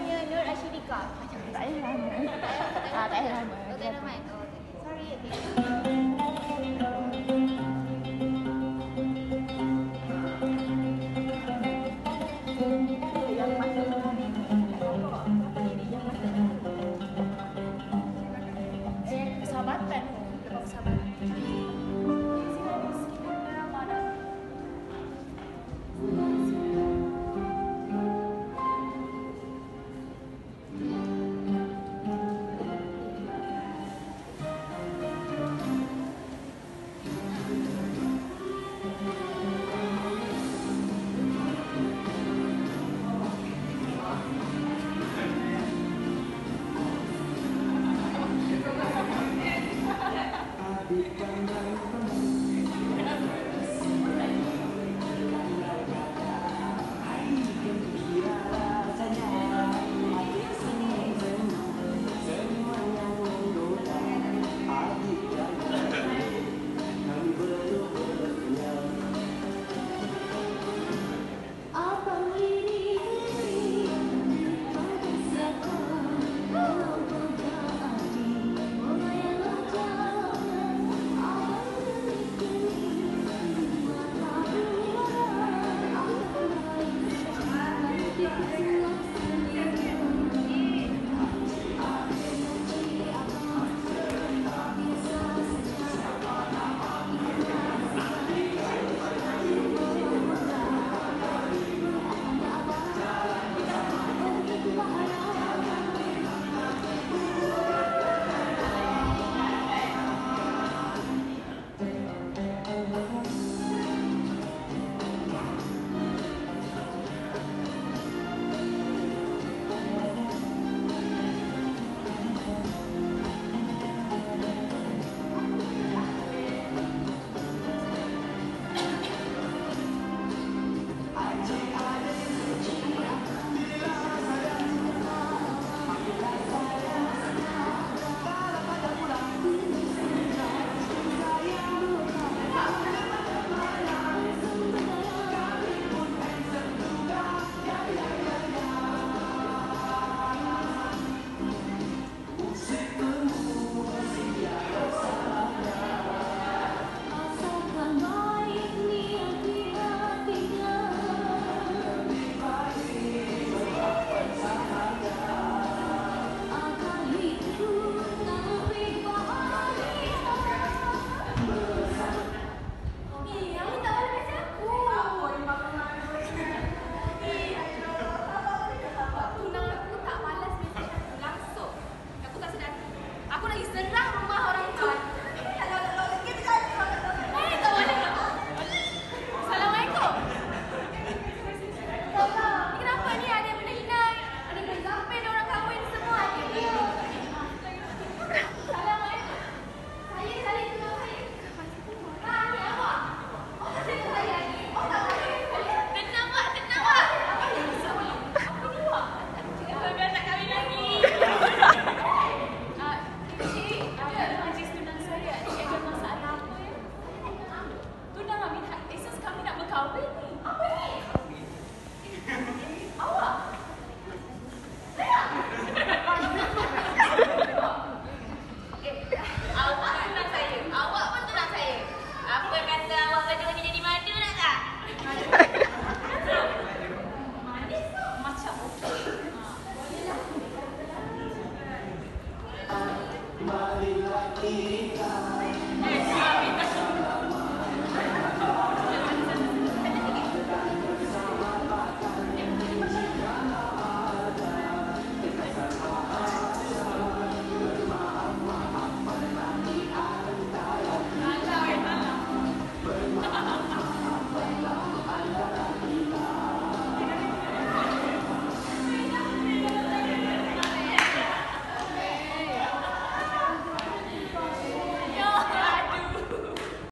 tanya Nur Ashidika. Macam tak payah lama. Ah, tak payah lama. Tak payah lama. Sorry. be. Mari kita